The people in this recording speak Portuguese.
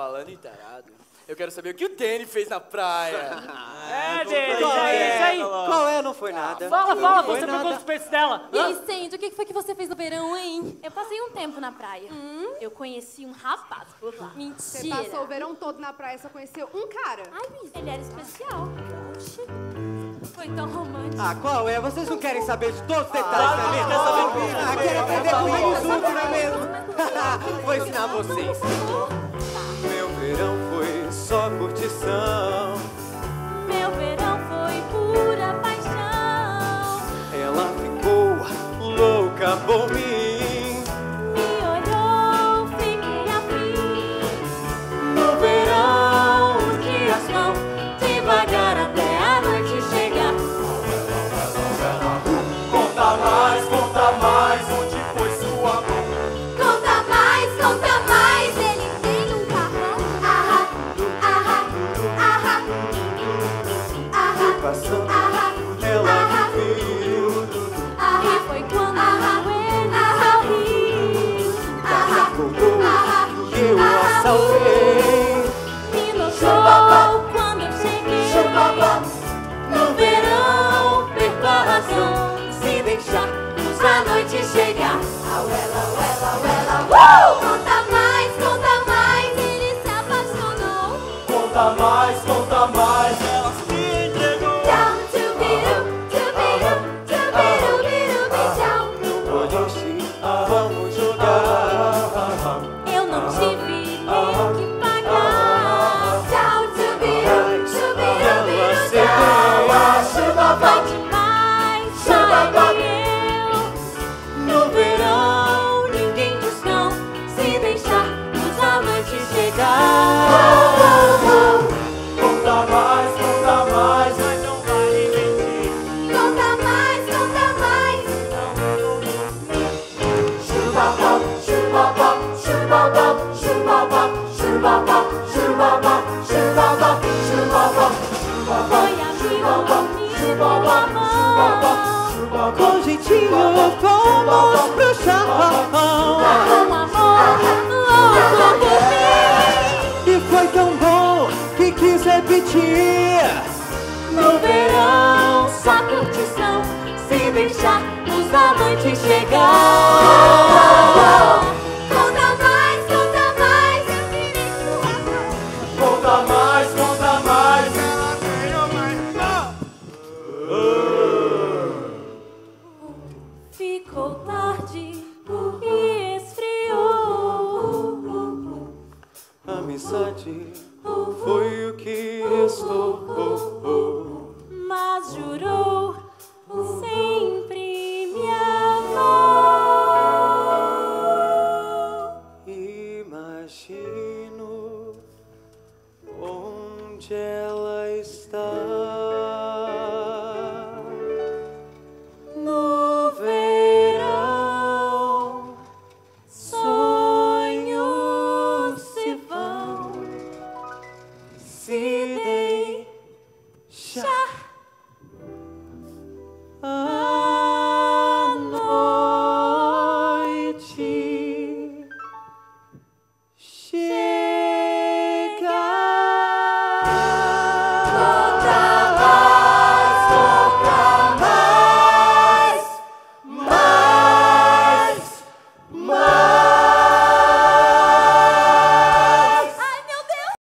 Falando em tarado, eu quero saber o que o Danny fez na praia. É, Denis, Qual é é? isso aí. Qual é? Não foi nada. Fala, fala, Não você pegou os peitos dela. E aí, Sente, o que foi que você fez no verão, hein? Eu passei um tempo na praia. Eu conheci um rapaz por lá. Você Mentira. passou o verão todo na praia e só conheceu um cara. Ai, Luiz, ele era especial. Oxi. Foi tão romântico. Ah, qual é? Vocês não querem saber de todos os detalhes, não é mesmo? Ah, querem aprender comigo junto, não é mesmo? Vou ensinar vocês. Por mim. Me olhou, fiquei afim. No verão, Os dias vão devagar até a noite chegar. Conta mais, conta mais, onde foi sua mão? Conta mais, conta mais. Ele tem um carrão. Ahá, ahá, ahá, ahá, ahá, razão. Se deixar, A noite chegar. Uh! Conta mais, conta mais. Ele se apaixonou. Conta mais, conta mais, Com jeitinho, fomos pro chão. Com amor, por mim. E foi tão bom que quis repetir. No verão, só curtição. Se deixar os amantes chegar. Ficou tarde e esfriou. Amizade foi o que restou. Mas jurou sempre me amar. Imagino onde ela está.